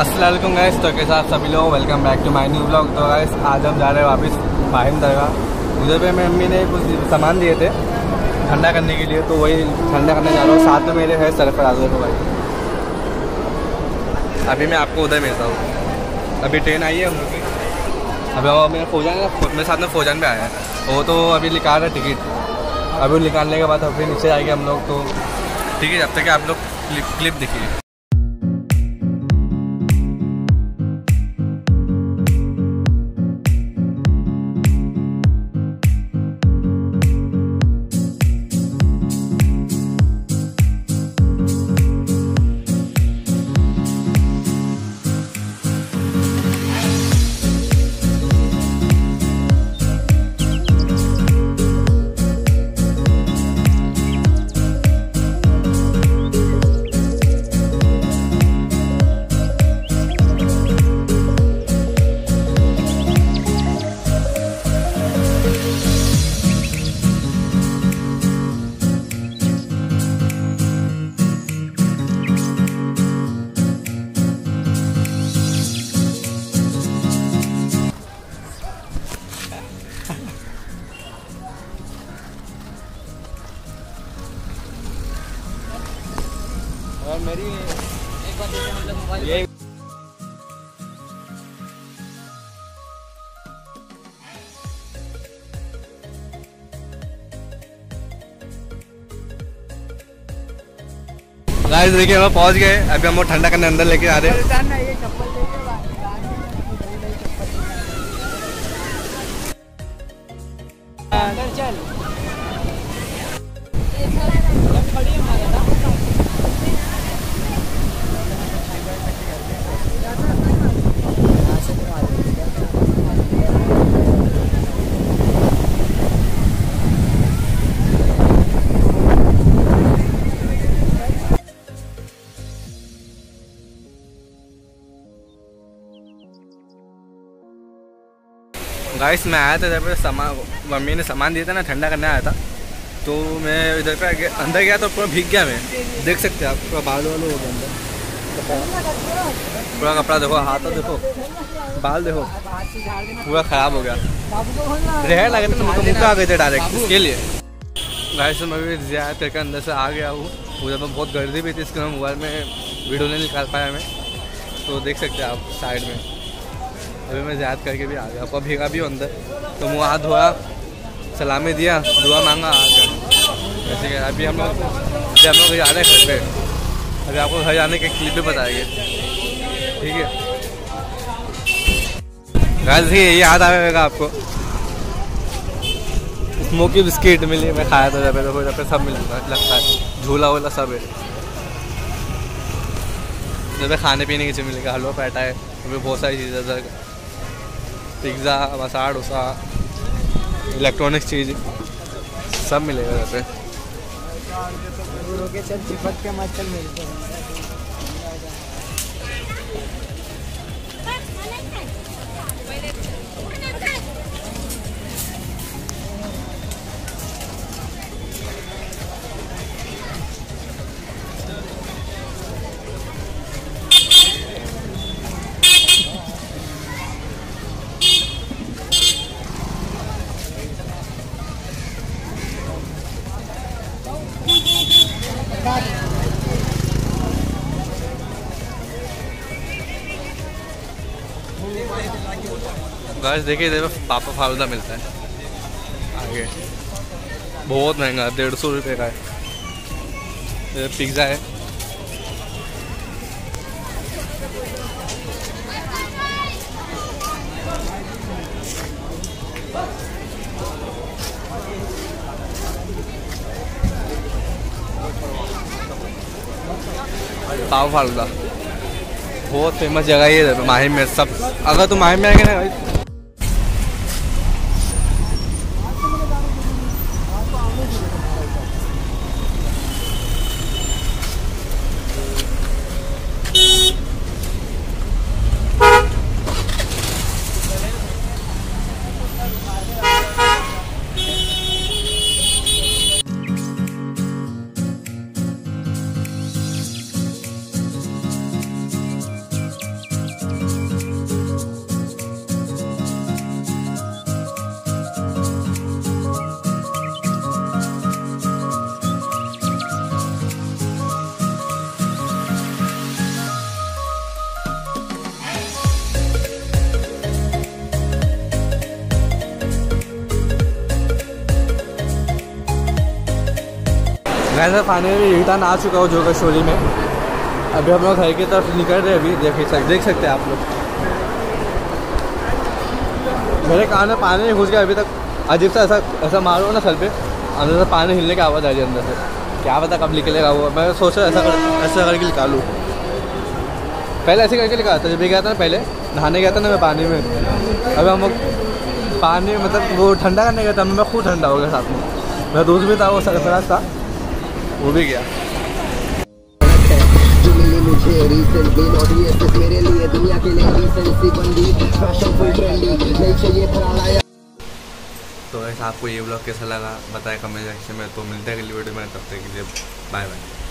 Aslam guys तो के साथ सभी लोग? Welcome back to my new blog तो गैस आज हम जा रहे हैं वापस माहिम दरगाह। उधर पे मेरी मम्मी ने कुछ सामान दिए थे ठंडा करने के लिए तो वही ठंडा करने जा रहा हूँ। साथ में मेरे है सरफर आजर भाई। अभी मैं आपको उधर मिलता हूँ। अभी ट्रेन आई है हम अभी वो मेरे फौजान मेरे साथ में फौजान पे आया है। वो तो अभी निकाल रहा है टिकट अभी निकालने के बाद अभी नीचे आएँगे हम लोग तो ठीक है जब तक आप लोग क्लिप क्लिप देखिए। और मेरी एक बार ये गाइस देखिए हम पहुँच गए। अभी हम वो ठंडा करने अंदर लेके आ रहे हैं। गाइस मैं आया था इधर पे सामान मम्मी ने सामान दिया था ना, ठंडा करने आया था। तो मैं इधर पे आगे- अंदर गया तो पूरा भीग गया मैं। देख सकते हैं आप, पूरा बाल वाल हो गया अंदर। पूरा कपड़ा देखो, हाथ देखो, बाल देखो, पूरा ख़राब हो गया। रह लगे ना मुँह आ गए थे डायरेक्ट इसके लिए। गाइस मैं भी ज़्यादा करके अंदर से आ गया हूँ। उधर पर बहुत गर्दी भी थी, इसके मोबाइल में वीडियो नहीं निकाल पाया मैं। तो देख सकते हैं आप साइड में। अभी मैं याद करके भी आ गया। आपका भीगा भी अंदर। तो मुँह हाथ धोया, सलामी दिया, दुआ मांगा, आ गया। ऐसे कि अभी हम लोग, अभी हम लोग जा रहे हैं घर पे। अभी आपको घर जाने के क्लिप भी बताएँगे। ठीक है? गाइस ये याद आएगा आपको। स्मोकी बिस्किट मिली, मैं खाया था जब देखो जब सब मिलता है लगता है। झूला वूला सब है। जब खाने पीने की चीज़ मिलेगा, हलवा पैटा है, अभी बहुत सारी चीज़ें पिज़्ज़ा मसा डोसा इलेक्ट्रॉनिक्स चीज़ सब मिलेगा घर गाइस देखिए, इधर पापा फालूदा मिलता है। आगे। बहुत महँगा है डेढ़ सौ रुपये का है। पिज़्ज़ा है। पाव फालूदा बहुत फ़ेमस जगह है इधर माहिम में सब अगर तुम माहिम में आएँगे ना वैसे फाइनली रिटर्न आ चुका हूँ जोगा स्टोरी में। अभी हम लोग घर की तरफ़ निकल रहे अभी, देख सकते देख सकते हैं आप लोग। मेरे कान में पानी नहीं घुस गया, अभी तक अजीब सा ऐसा ऐसा मारो ना सर पे, अंदर से पानी हिलने की आवाज़ आ रही है अंदर से। क्या पता कब निकलेगा वो, मैं सोच रहा ऐसा कर, ऐसा करके निकालूँ पहले ऐसे करके निकालता जब भी गया था ना पहले, नहाने गया था ना मैं पानी में। अभी हम लोग पानी मतलब वो ठंडा करने गया था मैं खूब ठंडा हो गया साथ में। मेरा दूध भी था, वो सरफराज था। वो भी गया। तो ऐसा आपको ये ब्लॉग कैसा लगा? बताएँ कमेंट सेक्शन में। तो मिलते हैं अगली वीडियो में, तब तक के लिए बाय बाय